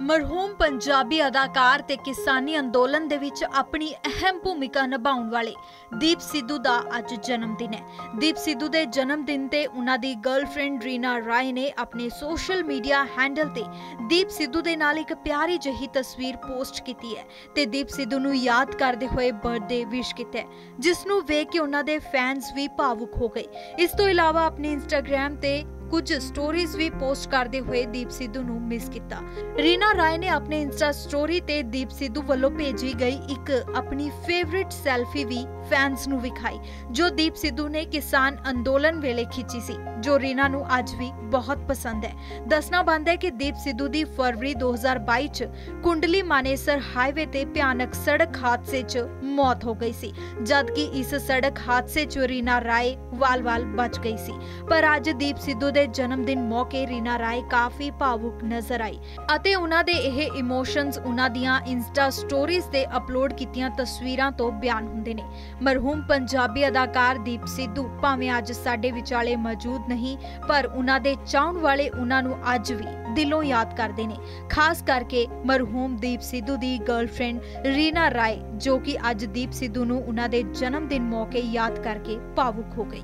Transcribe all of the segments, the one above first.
ਮਰਹੂਮ ਪੰਜਾਬੀ ਅਦਾਕਾਰ ਤੇ ਕਿਸਾਨੀ ਅੰਦੋਲਨ ਦੇ ਵਿੱਚ ਆਪਣੀ ਅਹਿਮ ਭੂਮਿਕਾ ਨਿਭਾਉਣ ਵਾਲੇ ਦੀਪ ਸਿੱਧੂ ਦਾ ਅੱਜ ਜਨਮ ਦਿਨ ਹੈ। ਦੀਪ ਸਿੱਧੂ ਦੇ ਜਨਮ ਦਿਨ ਤੇ ਉਹਨਾਂ ਦੀ ਗਰਲਫ੍ਰੈਂਡ ਰੀਨਾ ਰਾਏ ਨੇ ਆਪਣੇ ਸੋਸ਼ਲ ਮੀਡੀਆ ਹੈਂਡਲ ਤੇ ਦੀਪ ਸਿੱਧੂ ਦੇ ਨਾਲ ਇੱਕ ਪਿਆਰੀ ਜਿਹੀ ਤਸਵੀਰ ਪੋਸਟ ਕੀਤੀ ਹੈ ਤੇ ਦੀਪ ਸਿੱਧੂ ਨੂੰ ਯਾਦ ਕਰਦੇ ਹੋਏ ਬਰਥਡੇ ਵਿਸ਼ ਕੀਤਾ ਹੈ, ਜਿਸ ਨੂੰ ਵੇਖ ਕੇ ਉਹਨਾਂ ਦੇ ਫੈਨਸ ਵੀ ਭਾਵੁਕ ਹੋ ਗਏ। ਇਸ ਤੋਂ ਇਲਾਵਾ ਆਪਣੇ ਇੰਸਟਾਗ੍ਰam ਤੇ ਕੁਝ ਸਟੋਰੀਜ਼ ਵੀ ਪੋਸਟ ਕਰਦੇ ਹੋਏ ਦੀਪ ਸਿੱਧੂ ਨੂੰ ਮਿਸ ਕੀਤਾ। ਰੀਨਾ ਰਾਏ ਨੇ ਆਪਣੇ ਇੰਸਟਾ ਸਟੋਰੀ ਤੇ ਦੀਪ ਸਿੱਧੂ ਵੱਲੋਂ ਭੇਜੀ ਗਈ ਇੱਕ ਆਪਣੀ ਫੇਵਰਿਟ ਸੈਲਫੀ ਵੀ ਫੈਨਸ ਨੂੰ ਵਿਖਾਈ, ਜੋ ਦੀਪ ਸਿੱਧੂ ਨੇ ਕਿਸਾਨ ਅੰਦੋਲਨ ਵੇਲੇ ਖਿੱਚੀ ਸੀ, ਜੋ ਰੀਨਾ ਨੂੰ ਅੱਜ ਵੀ ਬਹੁਤ ਪਸੰਦ ਹੈ। ਦੱਸਣਾ ਬੰਦ ਹੈ ਕਿ ਦੀਪ ਸਿੱਧੂ ਦੀ ਫਰਵਰੀ 2022 ਚ ਕੁੰਡਲੀ ਮਾਨੇਸਰ ਹਾਈਵੇ ਤੇ ਭਿਆਨਕ ਸੜਕ ਹਾਦਸੇ 'ਚ ਮੌਤ ਹੋ ਗਈ ਸੀ, ਜਦਕਿ ਇਸ ਸੜਕ ਹਾਦਸੇ 'ਚ ਰੀਨਾ ਰਾਏ ਵਾਲ-ਵਾਲ ਬਚ ਗਈ ਸੀ। ਪਰ ਅੱਜ ਦੀਪ ਸਿੱਧੂ ਦੇ ਜਨਮ ਦਿਨ ਮੌਕੇ ਰੀਨਾ ਰਾਏ ਕਾਫੀ ਭਾਵੁਕ ਨਜ਼ਰ ਆਈ ਅਤੇ ਉਹਨਾਂ ਦੇ ਇਹ ਇਮੋਸ਼ਨਸ ਉਹਨਾਂ ਦੀਆਂ ਇੰਸਟਾ ਸਟੋਰੀਜ਼ ਤੇ ਅਪਲੋਡ ਕੀਤੀਆਂ ਤਸਵੀਰਾਂ ਤੋਂ ਬਿਆਨ ਹੁੰਦੇ ਨੇ। ਮਰਹੂਮ ਪੰਜਾਬੀ ਅਦਾਕਾਰ ਦੀਪ ਸਿੱਧੂ ਭਾਵੇਂ ਅੱਜ ਸਾਡੇ ਵਿਚਾਲੇ ਮੌਜੂਦ ਨਹੀਂ, ਪਰ ਉਹਨਾਂ ਦੇ ਚਾਹਣ ਵਾਲੇ ਉਹਨਾਂ ਨੂੰ ਅੱਜ ਵੀ ਦਿਲੋਂ ਯਾਦ ਕਰਦੇ ਨੇ। ਖਾਸ ਕਰਕੇ ਮਰਹੂਮ ਦੀਪ ਸਿੱਧੂ ਦੀ ਗਰਲਫ੍ਰੈਂਡ ਰੀਨਾ ਰਾਏ, ਜੋ ਕਿ ਅੱਜ ਦੀਪ ਸਿੱਧੂ ਨੂੰ ਉਹਨਾਂ ਦੇ ਜਨਮ ਦਿਨ ਮੌਕੇ ਯਾਦ ਕਰਕੇ ਭਾਵੁਕ ਹੋ ਗਈ।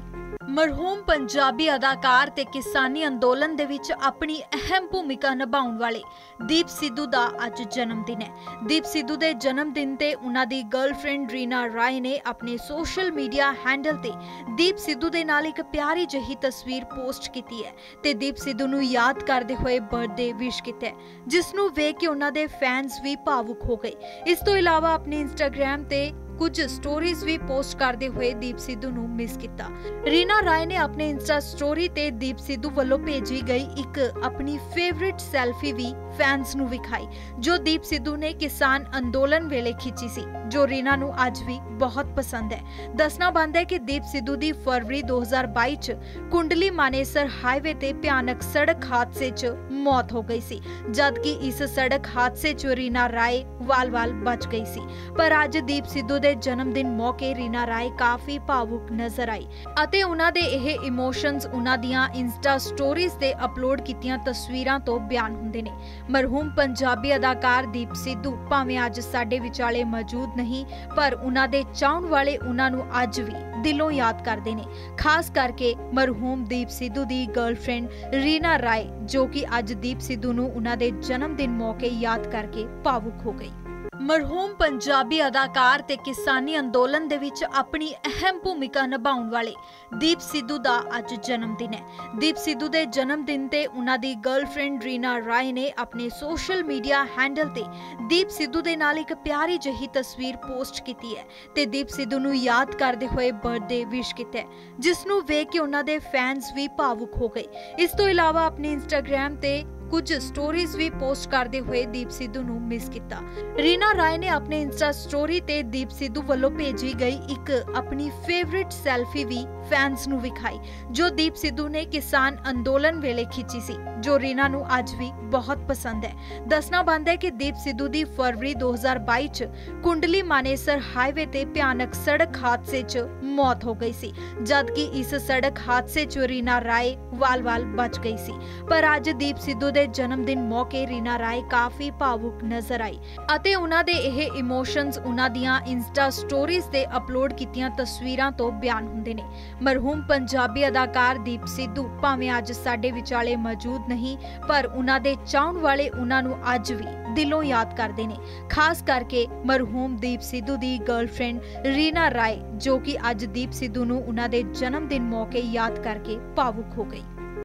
ਮਰਹੂਮ ਪੰਜਾਬੀ ਅਦਾਕਾਰ ਤੇ ਕਿਸਾਨੀ ਅੰਦੋਲਨ ਦੇ ਵਿੱਚ ਆਪਣੀ ਅਹਿਮ ਭੂਮਿਕਾ ਨਿਭਾਉਣ ਵਾਲੇ ਦੀਪ ਸਿੱਧੂ ਦਾ ਅੱਜ ਜਨਮ ਦਿਨ ਹੈ। ਦੀਪ ਸਿੱਧੂ ਦੇ ਜਨਮ ਦਿਨ ਤੇ ਉਹਨਾਂ ਦੀ ਗਰਲਫ੍ਰੈਂਡ ਰੀਨਾ ਰਾਏ ਨੇ ਆਪਣੇ ਸੋਸ਼ਲ ਮੀਡੀਆ ਹੈਂਡਲ ਤੇ ਦੀਪ ਸਿੱਧੂ ਦੇ ਨਾਲ ਇੱਕ ਪਿਆਰੀ ਜਿਹੀ ਤਸਵੀਰ ਪੋਸਟ ਕੀਤੀ ਹੈ ਤੇ ਦੀਪ ਸਿੱਧੂ ਨੂੰ ਯਾਦ ਕਰਦੇ ਹੋਏ ਬਰਥਡੇ ਵਿਸ਼ ਕੀਤਾ ਹੈ, ਜਿਸ ਨੂੰ ਵੇਖ ਕੇ ਉਹਨਾਂ ਦੇ ਫੈਨਸ ਵੀ ਭਾਵੁਕ ਹੋ ਗਏ। ਇਸ ਤੋਂ ਇਲਾਵਾ ਆਪਣੇ ਇੰਸਟਾਗ੍ਰam ਤੇ ਕੁਝ ਸਟੋਰੀਜ਼ ਵੀ ਪੋਸਟ ਕਰਦੇ ਹੋਏ ਦੀਪ ਸਿੱਧੂ ਨੂੰ ਮਿਸ ਕੀਤਾ। ਰੀਨਾ ਰਾਏ ਨੇ ਆਪਣੇ ਇੰਸਟਾ ਸਟੋਰੀ ਤੇ ਦੀਪ ਸਿੱਧੂ ਵੱਲੋਂ ਭੇਜੀ ਗਈ ਇੱਕ ਆਪਣੀ ਫੇਵਰਿਟ ਸੈਲਫੀ ਵੀ ਫੈਨਸ ਨੂੰ ਵਿਖਾਈ, ਜੋ ਦੀਪ ਸਿੱਧੂ ਨੇ ਕਿਸਾਨ ਅੰਦੋਲਨ ਵੇਲੇ ਖਿੱਚੀ ਸੀ, ਜੋ ਰੀਨਾ ਨੂੰ ਅੱਜ ਵੀ ਬਹੁਤ ਪਸੰਦ ਹੈ। ਦੱਸਣਾ ਬੰਦ ਹੈ ਕਿ ਦੀਪ ਸਿੱਧੂ ਦੀ ਫਰਵਰੀ 2022 ਚ ਕੁੰਡਲੀ ਮਾਨੇਸਰ ਹਾਈਵੇ ਤੇ ਭਿਆਨਕ ਸੜਕ ਹਾਦਸੇ 'ਚ ਮੌਤ ਹੋ ਗਈ ਸੀ, ਜਦਕਿ ਇਸ ਸੜਕ ਹਾਦਸੇ 'ਚ ਰੀਨਾ ਰਾਏ ਵਾਲ-ਵਾਲ ਬਚ ਗਈ ਸੀ। ਪਰ ਅੱਜ ਦੀਪ ਸਿੱਧੂ ਦੇ ਜਨਮ ਦਿਨ ਮੌਕੇ ਰੀਨਾ ਰਾਏ ਕਾਫੀ ਭਾਵੁਕ ਨਜ਼ਰ ਆਈ ਅਤੇ ਉਹਨਾਂ ਦੇ ਇਹ ਇਮੋਸ਼ਨਸ ਉਹਨਾਂ ਦੀਆਂ ਇੰਸਟਾ ਸਟੋਰੀਜ਼ ਤੇ ਅਪਲੋਡ ਕੀਤੀਆਂ ਤਸਵੀਰਾਂ ਤੋਂ ਬਿਆਨ ਹੁੰਦੇ ਨੇ। ਮਰਹੂਮ ਪੰਜਾਬੀ ਅਦਾਕਾਰ ਦੀਪ ਸਿੱਧੂ ਭਾਵੇਂ ਅੱਜ ਸਾਡੇ ਵਿਚਾਲੇ ਮੌਜੂਦ ਨਹੀਂ, ਪਰ ਉਹਨਾਂ ਦੇ ਚਾਹਣ ਵਾਲੇ ਉਹਨਾਂ ਨੂੰ ਅੱਜ ਵੀ ਦਿਲੋਂ ਯਾਦ ਕਰਦੇ ਨੇ। ਖਾਸ ਕਰਕੇ ਮਰਹੂਮ ਦੀਪ ਸਿੱਧੂ ਦੀ ਗਰਲਫ੍ਰੈਂਡ ਰੀਨਾ ਰਾਏ, ਜੋ ਕਿ ਅੱਜ ਦੀਪ ਸਿੱਧੂ ਨੂੰ ਉਹਨਾਂ ਦੇ ਜਨਮ ਦਿਨ ਮੌਕੇ ਯਾਦ ਕਰਕੇ ਭਾਵੁਕ ਹੋ ਗਈ। ਮਰਹੂਮ ਪੰਜਾਬੀ ਅਦਾਕਾਰ ਤੇ ਕਿਸਾਨੀ ਅੰਦੋਲਨ ਦੇ ਵਿੱਚ ਆਪਣੀ ਅਹਿਮ ਭੂਮਿਕਾ ਨਿਭਾਉਣ ਵਾਲੇ ਦੀਪ ਸਿੱਧੂ ਦਾ ਅੱਜ ਜਨਮ ਦਿਨ ਹੈ। ਦੀਪ ਸਿੱਧੂ ਦੇ ਜਨਮ ਦਿਨ ਤੇ ਉਹਨਾਂ ਦੀ ਗਰਲਫ੍ਰੈਂਡ ਰੀਨਾ ਰਾਏ ਨੇ ਆਪਣੇ ਸੋਸ਼ਲ ਮੀਡੀਆ ਹੈਂਡਲ ਤੇ ਦੀਪ ਸਿੱਧੂ ਦੇ ਨਾਲ ਇੱਕ ਪਿਆਰੀ ਜਿਹੀ ਤਸਵੀਰ ਪੋਸਟ ਕੀਤੀ ਹੈ ਤੇ ਦੀਪ ਸਿੱਧੂ ਨੂੰ ਯਾਦ ਕਰਦੇ ਹੋਏ ਬਰਥਡੇ ਵਿਸ਼ ਕੀਤਾ ਹੈ ਜਿਸ ਨੂੰ ਵੇਖ ਕੇ ਉਹਨਾਂ ਦੇ ਫੈਨਸ ਵੀ ਭਾਵੁਕ ਹੋ ਗਏ। ਇਸ ਤੋਂ ਇਲਾਵਾ ਆਪਣੇ ਇੰਸਟਾਗ੍ਰam ਤੇ ਕੁਝ ਸਟੋਰੀਜ਼ ਵੀ ਪੋਸਟ ਕਰਦੇ ਹੋਏ ਦੀਪ ਸਿੱਧੂ ਨੂੰ ਮਿਸ ਕੀਤਾ। ਰੀਨਾ ਰਾਏ ਨੇ ਆਪਣੇ ਇੰਸਟਾ ਸਟੋਰੀ ਤੇ ਦੀਪ ਸਿੱਧੂ ਵੱਲੋਂ ਭੇਜੀ ਗਈ ਇੱਕ ਆਪਣੀ ਫੇਵਰਿਟ ਸੈਲਫੀ ਵੀ ਫੈਨਸ ਨੂੰ ਵਿਖਾਈ, ਜੋ ਦੀਪ ਸਿੱਧੂ ਨੇ ਕਿਸਾਨ ਅੰਦੋਲਨ ਵੇਲੇ ਖਿੱਚੀ ਸੀ, ਜੋ ਰੀਨਾ ਨੂੰ ਅੱਜ ਵੀ ਬਹੁਤ ਪਸੰਦ ਹੈ। ਦੱਸਣਾ ਬੰਦ ਹੈ ਕਿ ਦੀਪ ਸਿੱਧੂ ਦੀ ਫਰਵਰੀ 2022 ਚ ਕੁੰਡਲੀ ਮਾਨੇਸਰ ਹਾਈਵੇ ਤੇ ਭਿਆਨਕ ਸੜਕ ਹਾਦਸੇ 'ਚ ਮੌਤ ਹੋ ਗਈ ਸੀ, ਜਦਕਿ ਇਸ ਸੜਕ ਹਾਦਸੇ 'ਚ ਰੀਨਾ ਰਾਏ ਵਾਲ-ਵਾਲ ਬਚ ਗਈ ਸੀ। ਪਰ ਅੱਜ ਦੀਪ ਸਿੱਧੂ ਦੇ ਦੇ ਜਨਮ ਦਿਨ ਮੌਕੇ ਰੀਨਾ ਰਾਏ ਕਾਫੀ ਭਾਵੁਕ ਨਜ਼ਰ ਆਈ ਅਤੇ ਉਹਨਾਂ ਦੇ ਇਹ ਇਮੋਸ਼ਨਸ ਉਹਨਾਂ ਦੀਆਂ ਇੰਸਟਾ ਸਟੋਰੀਜ਼ ਤੇ ਅਪਲੋਡ ਕੀਤੀਆਂ ਤਸਵੀਰਾਂ ਤੋਂ ਬਿਆਨ ਹੁੰਦੇ ਨੇ। ਮਰਹੂਮ ਪੰਜਾਬੀ ਅਦਾਕਾਰ ਦੀਪ ਸਿੱਧੂ ਭਾਵੇਂ ਅੱਜ ਸਾਡੇ ਵਿਚਾਲੇ ਮੌਜੂਦ ਨਹੀਂ, ਪਰ ਉਹਨਾਂ ਦੇ ਚਾਹਣ ਵਾਲੇ ਉਹਨਾਂ ਨੂੰ ਅੱਜ ਵੀ ਦਿਲੋਂ ਯਾਦ ਕਰਦੇ ਨੇ। ਖਾਸ ਕਰਕੇ ਮਰਹੂਮ ਦੀਪ ਸਿੱਧੂ ਦੀ ਗਰਲਫ੍ਰੈਂਡ ਰੀਨਾ ਰਾਏ, ਜੋ ਕਿ ਅੱਜ ਦੀਪ ਸਿੱਧੂ ਨੂੰ ਉਹਨਾਂ ਦੇ ਜਨਮ ਦਿਨ ਮੌਕੇ ਯਾਦ ਕਰਕੇ ਭਾਵੁਕ ਹੋ ਗਈ।